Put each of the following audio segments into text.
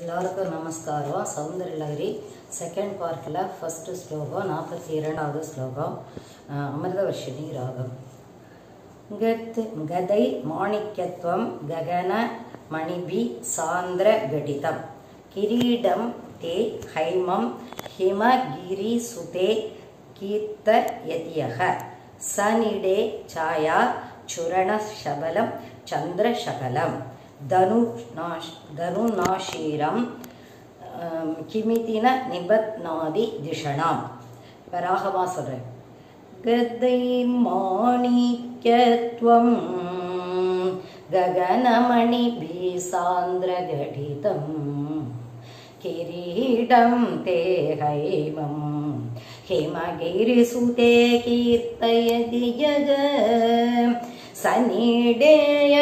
எல்லாருக்கும் நமஸ்காரம். சௌந்தரலகரி செகண்ட் பார்ட்டில் ஃபஸ்ட்டு ஸ்லோகம் நாற்பத்தி இரண்டாவது ஸ்லோகம் அமிர்தவர்ஷினி ராகம். கத் கதை மாணிக்யத்வம் ககன மணிபி சாந்திர கடிதம். கிரீடம் தே ஹைமம் ஹிமகிரி சுதே கீர்த்த யதியக. சனிடே சாயா சுரண சுரணசபலம் சந்திரசகலம் தனுநாஷ் தனுநாஷீரம் ஆம், கிமிதின நிபத்னாதி திஷணாம் இப்போ ராகமாக சொல்கிறேன் கதை மாணிக்யத்வம் ககனமணி பீசாந்திரகடிதம் கிரீடம் தே ஹைமம் ஹிமகிரிசுதே கீர்த்தயதி ஜக சனிடேயச்சாயா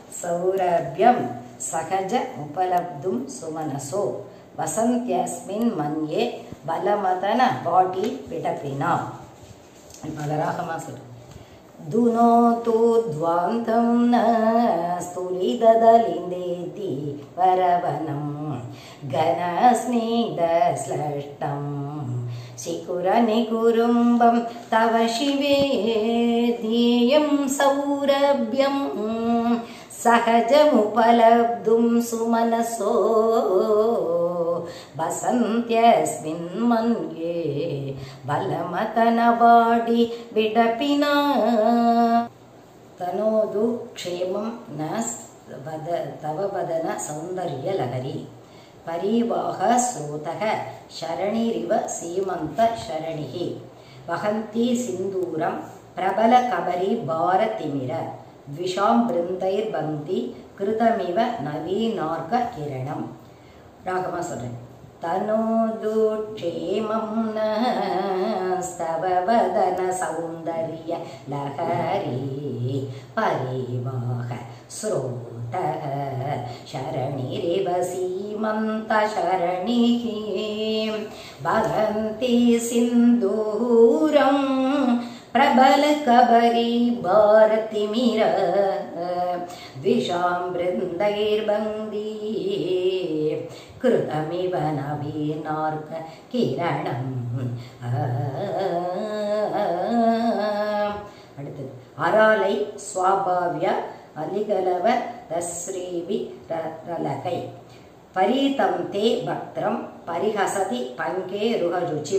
सौरभ्यं सहज उपलब्धुं सुमनसो वसन्त्यस्मिन् मन्ये बलमदन बाडी पिडपिना பலராகமாக சொல்லு दुनोतु ध्वान्तं न स्तुलिदलिन्देति वरवनं घनस्निग्धश्लष्टं शिकुरनिकुरुम्बं तव शिवे ध्येयं सौरभ्यं सहजमुपलब्धुं सुमनसो। वसन्त्यस्मिन् मन्ये बलमतनवाडि विडपिना। तनोदु क्षेमं न वद तव वदन सौन्दर्यलहरी। परिवाह स्रोतः शरणिरिव सीमन्तशरणिः वहन्ती सिन्दूरं प्रबलकबरी भारतिमिर द्विषां बृन्दैर्बन्ति कृतमिव नवीनार्ककिरणम् ராகமா சொல்றேன் தனோது க்ஷேமம் நஸ்தவ வதன சௌந்தர்ய லஹரி பரிவாக ஸ்ரோதः शरणिरिव सीमन्तशरणिः भगन्ति सिन्दूरं प्रबलकबरी भारतिमिर द्विषां बृन्दैर्बन्दी कृतमिव नवीनार्क किरणम् அடுத்தது அராலை சுவாபாவிய அலிகலவ தஸ்ரீவி ரலகை பரீதம் தே பக்திரம் பரிஹசதி பங்கே ருஹருச்சி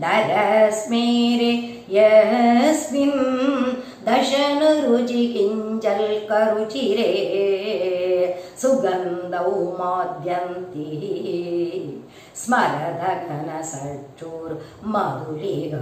स्मेरे यस्मिन् दशनुरुचि किञ्चल्करुचिरे सुगन्धौ माद्यन्ति। स्मरधनसक्षुर्मधुलिग